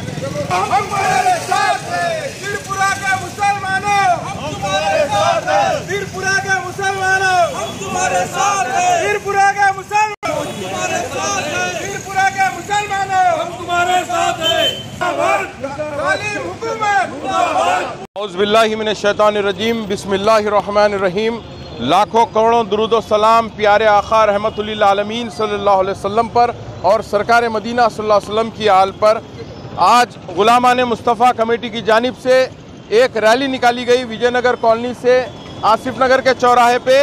हमारे साथ हैं त्रिपुरा के मुसलमानों हम तुम्हारे साथ हैं त्रिपुरा के मुसलमानों हम तुम्हारे साथ हैं त्रिपुरा के मुसलमान हम तुम्हारे साथ हैं त्रिपुरा के मुसलमानों हम तुम्हारे साथ हैं जालिम औज़बिल्लिमिनशैतानरजीम बिस्मिल्लाहिर्रहमानिर्रहीम लाखों करोड़ों दरुद सलाम, प्यारे आलमीन सल्लल्लाहु अलैहि वसल्लम पर और सरकार मदीना वसल्लम की आल पर। आज गुलामान मुस्तफ़ा कमेटी की जानिब से एक रैली निकाली गई विजयनगर कॉलोनी से आसिफ नगर के चौराहे पे।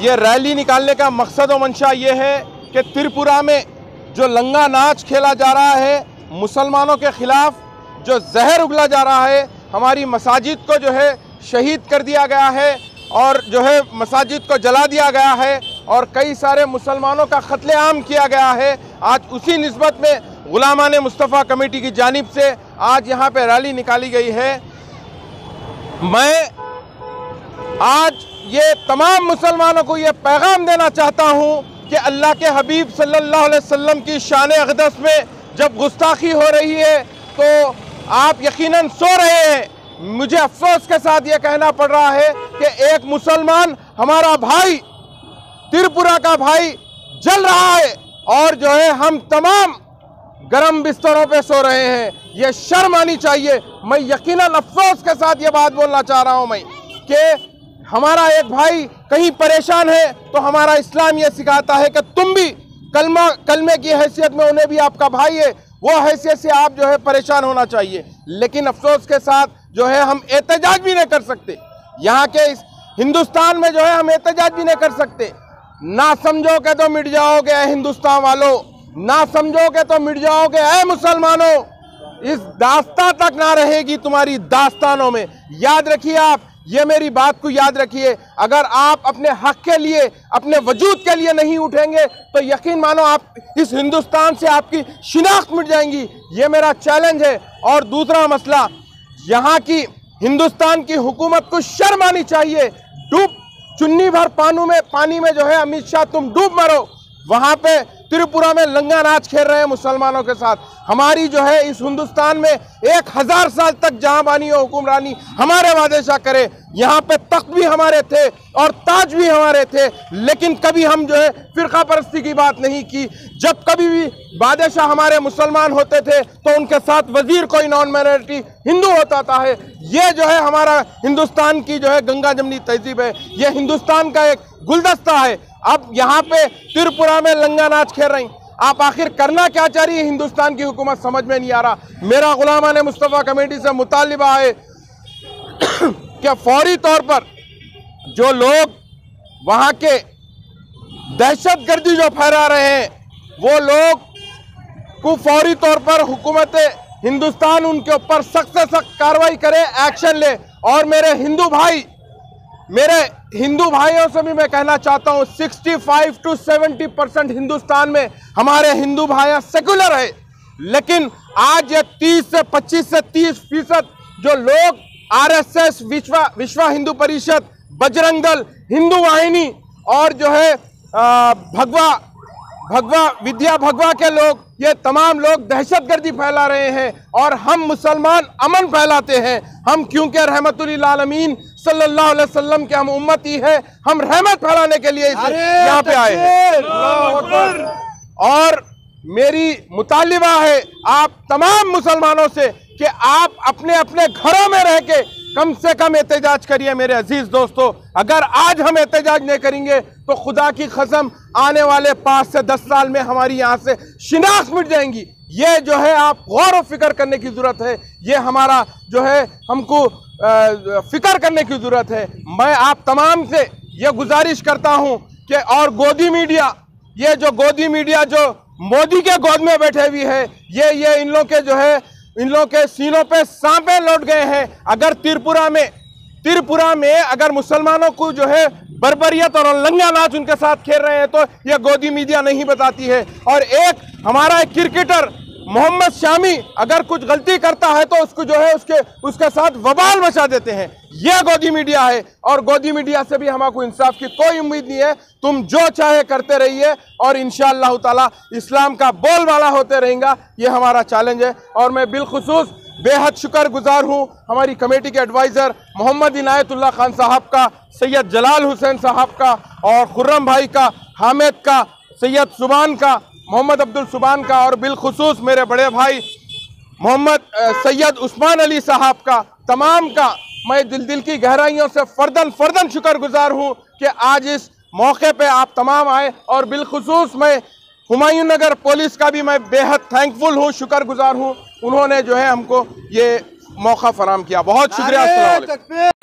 ये रैली निकालने का मकसद व मंशा ये है कि त्रिपुरा में जो लंगा नाच खेला जा रहा है, मुसलमानों के ख़िलाफ़ जो जहर उगला जा रहा है हमारी मसाजिद को जो है शहीद कर दिया गया है और जो है मसाजिद को जला दिया गया है और कई सारे मुसलमानों का कत्लेआम किया गया है। आज उसी नस्बत में गुलामान मुस्तफ़ा कमेटी की जानिब से आज यहाँ पे रैली निकाली गई है। मैं आज ये तमाम मुसलमानों को ये पैगाम देना चाहता हूँ कि अल्लाह के हबीब सल्लल्लाहु अलैहि वसल्लम की शान अकदस में जब गुस्ताखी हो रही है तो आप यकीनन सो रहे हैं। मुझे अफसोस के साथ ये कहना पड़ रहा है कि एक मुसलमान हमारा भाई, त्रिपुरा का भाई जल रहा है और जो है हम तमाम गर्म बिस्तरों पे सो रहे हैं। ये शर्म आनी चाहिए। मैं यकीनन अफसोस के साथ ये बात बोलना चाह रहा हूँ मैं कि हमारा एक भाई कहीं परेशान है तो हमारा इस्लाम ये सिखाता है कि तुम भी कलमा कलमे की हैसियत में उन्हें भी आपका भाई है। वो हैसियत से आप जो है परेशान होना चाहिए। लेकिन अफसोस के साथ जो है हम एहतजाज भी नहीं कर सकते। यहाँ के इस हिंदुस्तान में जो है हम एहतजाज भी नहीं कर सकते। ना समझोगे तो मिट जाओगे हिंदुस्तान वालों। ना समझोगे तो मिट जाओगे, ऐ मुसलमानों। इस दास्ता तक ना रहेगी तुम्हारी दास्तानों में। याद रखिए आप ये मेरी बात को याद रखिए। अगर आप अपने हक के लिए, अपने वजूद के लिए नहीं उठेंगे तो यकीन मानो आप इस हिंदुस्तान से आपकी शिनाख्त मिट जाएँगी। ये मेरा चैलेंज है। और दूसरा मसला, यहाँ की हिंदुस्तान की हुकूमत को शर्म आनी चाहिए। डूब, चुन्नी भर पानू में, पानी में जो है अमित शाह, तुम डूब मरो। वहाँ पे त्रिपुरा में लंगा नाच खेल रहे हैं मुसलमानों के साथ। हमारी जो है इस हिंदुस्तान में एक हज़ार साल तक जहाँ बानी और हुक्मरानी हमारे बादशाह करे। यहाँ पे तख्त भी हमारे थे और ताज भी हमारे थे, लेकिन कभी हम जो है फिरका परस्ती की बात नहीं की। जब कभी भी बादशाह हमारे मुसलमान होते थे तो उनके साथ वज़ीर कोई नॉन माइनॉरिटी हिंदू होता था है। ये जो है हमारा हिंदुस्तान की जो है गंगा जमनी तहजीब है। ये हिंदुस्तान का एक गुलदस्ता है। अब यहाँ पे त्रिपुरा में लंगा नाच खेल रही। आप आखिर करना क्या चाह रही है? हिंदुस्तान की हुकूमत समझ में नहीं आ रहा। मेरा गुलामा ने मुस्तफ़ा कमेटी से मुतालबा है। कि फौरी तौर पर जो लोग वहाँ के दहशत गर्दी जो फैला रहे हैं, वो लोग को फौरी तौर पर हुकूमत हिंदुस्तान उनके ऊपर सख्त से सख्त कार्रवाई करे, एक्शन ले। और मेरे हिंदू भाई मेरे हिंदू भाइयों से भी मैं कहना चाहता हूँ 65 टू 70 परसेंट हिंदुस्तान में हमारे हिंदू भाई सेकुलर है। लेकिन आज ये 30 से 25 से 30 फ़ीसद जो लोग आरएसएस विश्व विश्व हिंदू परिषद, बजरंग दल, हिंदू वाहिनी और जो है भगवा भगवा, विद्या भगवा के लोग, ये तमाम लोग दहशतगर्दी फैला रहे हैं और हम मुसलमान अमन फैलाते हैं। हम क्योंकि रहमतुल्लिल आलमीन सल्लल्लाहु अलैहि वसल्लम के हम उम्मती है हम रहमत फैलाने के लिए यहाँ पे आए हैं। और मेरी मुतालिबा है आप तमाम मुसलमानों से कि आप अपने अपने घरों में रह के कम से कम एहतजाज करिए मेरे अज़ीज़ दोस्तों। अगर आज हम एहतजाज नहीं करेंगे तो खुदा की कसम, आने वाले पाँच से दस साल में हमारी यहाँ से शिनाख्त मिट जाएँगी। ये जो है, आप गौर व फ़िक्र करने की ज़रूरत है। ये हमारा जो है, हमको फ़िक्र करने की ज़रूरत है। मैं आप तमाम से ये गुजारिश करता हूँ कि और गोदी मीडिया, ये जो गोदी मीडिया जो मोदी के गोद में बैठे हुई है, ये ये इन लोग के जो है इन लोग के सीनों पे सांपे लौट गए हैं। अगर त्रिपुरा में त्रिपुरा में अगर मुसलमानों को जो है बरबरियत और लंगा नाच उनके साथ खेल रहे हैं तो यह गोदी मीडिया नहीं बताती है। और एक, हमारा एक क्रिकेटर मोहम्मद शामी अगर कुछ गलती करता है तो उसको जो है उसके उसके साथ वबाल मचा देते हैं। यह गोदी मीडिया है और गोदी मीडिया से भी हमको इंसाफ की कोई उम्मीद नहीं है। तुम जो चाहे करते रहिए और इन ताला इस्लाम का बोलबाला होते रहेगा। ये हमारा चैलेंज है और मैं बिलखसूस बेहद शुक्र गुजार हूँ हमारी कमेटी के एडवाइज़र मोहम्मद इनायतुल्ला खान साहब का, सैयद जलाल हुसैन साहब का और खुर्रम भाई का, हामिद का, सैयद सुबान का मोहम्मद अब्दुल सुबान का और बिलखसूस मेरे बड़े भाई मोहम्मद सैयद उस्मान अली साहब का तमाम का मैं दिल दिल की गहराइयों से फर्दन फर्दन शुक्र गुजार हूँ कि आज इस मौके पे आप तमाम आए और बिलखसूस मैं हुमायूं नगर पुलिस का भी मैं बेहद थैंकफुल हूँ शुक्र गुजार हूँ। उन्होंने जो है हमको ये मौका फराम किया। बहुत शुक्रिया